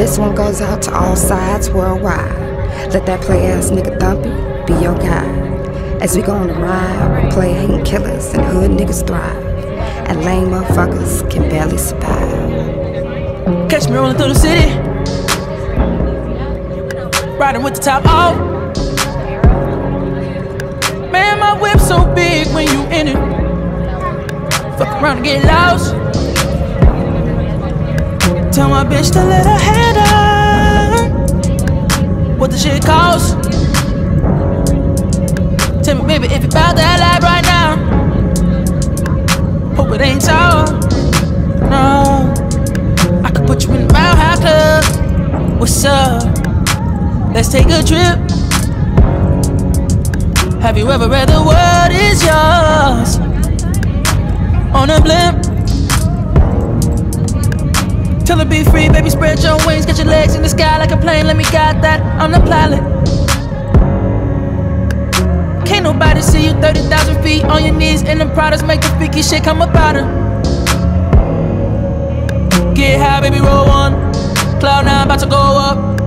This one goes out to all sides worldwide. Let that play ass nigga Thumpy be your guide. As we go on the ride, we play hating killers and hood niggas thrive. And lame motherfuckers can barely survive. Catch me rolling through the city. Riding with the top off. Man, my whip so big when you in it. Fuck around and get lost. Tell my bitch to let her head up. What the shit cost? Tell me, baby, if you bout that life right now. Hope it ain't sour. No. I could put you in the Mile High Club. What's up? Let's take a trip. Have you ever read the world is yours? On a blimp. Tell her be free, baby, spread your wings, get your legs in the sky like a plane. Let me guide that. I'm the pilot. Can't nobody see you 30,000 feet on your knees in the products, make the freaky shit come about her. Get high, baby, roll one. Cloud nine, about to go up.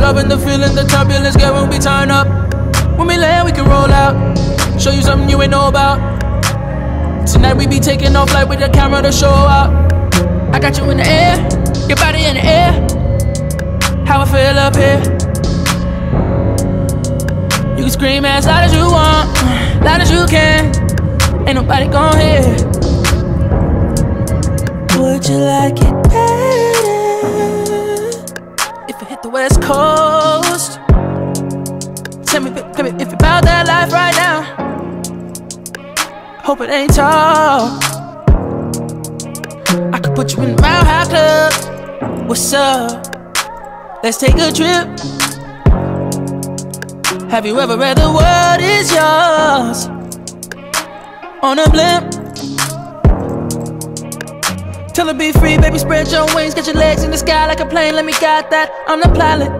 Loving the feeling, the turbulence, girl, when we turn up. When we land, we can roll out. Show you something you ain't know about. Tonight we be taking off like with the camera to show out. I got you in the air, your body in the air. How I feel up here. You can scream as loud as you want, loud as you can. Ain't nobody gon' hear. Would you like it better if it hit the West Coast? Tell me, baby, if you bout that life right now. Hope it ain't tall. I could put you in Mile High Club. What's up? Let's take a trip. Have you ever read the world is yours? On a blimp. Tell her be free, baby, spread your wings, get your legs in the sky like a plane. Let me guide that. I'm the pilot.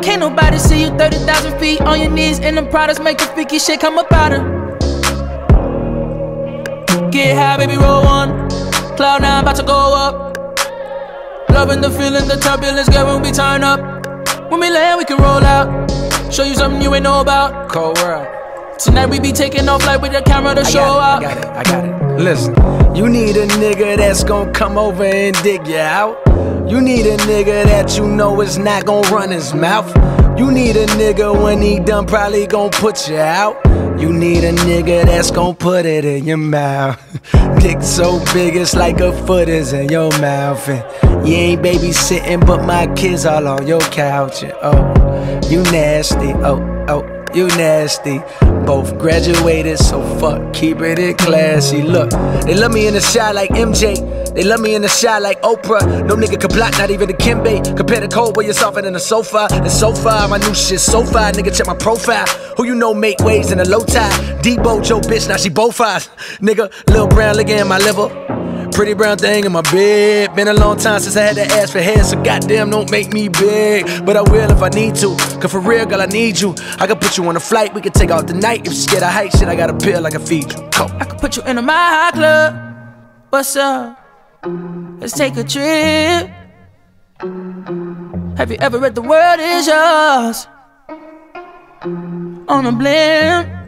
Can't nobody see you 30,000 feet on your knees in the products, make the freaky shit come about her. Get high, baby, roll one. Cloud nine, about to go up. Loving the feeling, the turbulence, girl, when we turn up. When we land, we can roll out. Show you something you ain't know about. Cold world. Tonight we be taking off like with the camera to I show got it, out. I got it, I got it. Listen, you need a nigga that's gonna come over and dig you out. You need a nigga that you know is not gonna run his mouth. You need a nigga when he done probably gonna put you out. You need a nigga that's gonna put it in your mouth. Dick so big it's like a foot is in your mouth. And you ain't babysitting, but my kids all on your couch. And oh, you nasty. Oh, oh. You nasty. Both graduated, so fuck, keep it in classy. Look, they love me in the shot like MJ. They love me in the shot like Oprah. No nigga can block, not even the Kimbe. Compare the cold where you're softer than the sofa. And so far, my new shit so far. Nigga, check my profile. Who you know make waves in a low tide? Debo, Joe, bitch, now she both eyes. Nigga, Lil Brown liquor in my liver. Pretty brown thing in my bed. Been a long time since I had to ask for head, so goddamn don't make me big. But I will if I need to. Cause for real, girl, I need you. I can put you on a flight, we can take out the night. If you scared of height, shit, I got a pill I can feed you. I could put you in a High Club. What's up? Let's take a trip. Have you ever read The World Is Yours? On a blimp.